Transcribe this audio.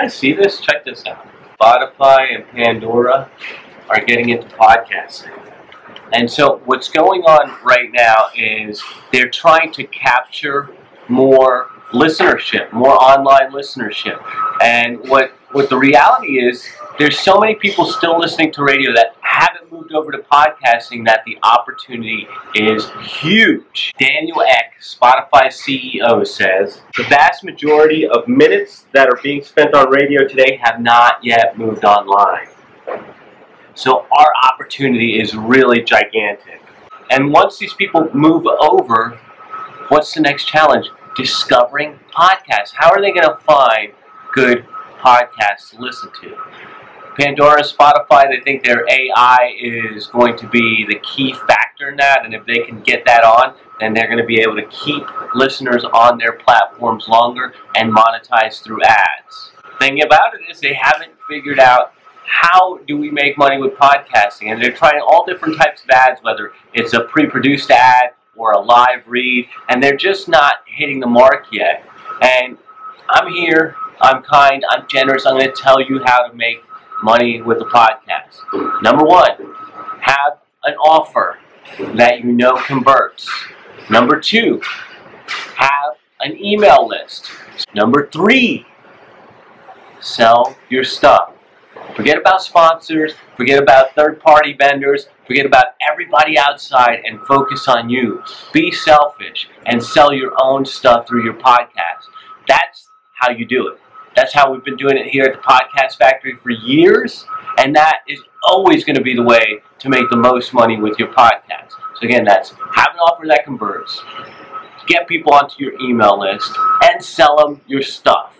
guys see this? Check this out. Spotify and Pandora are getting into podcasting. And so what's going on right now is they're trying to capture more listenership, more online listenership. And what what the reality is, there's so many people still listening to radio that moved over to podcasting that the opportunity is huge. Daniel Ek, Spotify CEO, says the vast majority of minutes that are being spent on radio today have not yet moved online. So our opportunity is really gigantic. And once these people move over, what's the next challenge? Discovering podcasts. How are they going to find good podcasts to listen to? Pandora, Spotify, they think their AI is going to be the key factor in that, and if they can get that on, then they're going to be able to keep listeners on their platforms longer and monetize through ads. Thing about it is they haven't figured out how do we make money with podcasting, and they're trying all different types of ads, whether it's a pre-produced ad or a live read, and they're just not hitting the mark yet. And I'm here, I'm kind, I'm generous, I'm going to tell you how to make money with a podcast. Number one, have an offer that you know converts. Number two, have an email list. Number three, sell your stuff. Forget about sponsors, forget about third party vendors, forget about everybody outside and focus on you. Be selfish and sell your own stuff through your podcast. That's how you do it. That's how we've been doing it here at the Podcast Factory for years, and that is always going to be the way to make the most money with your podcast. So again, that's have an offer that converts, get people onto your email list, and sell them your stuff.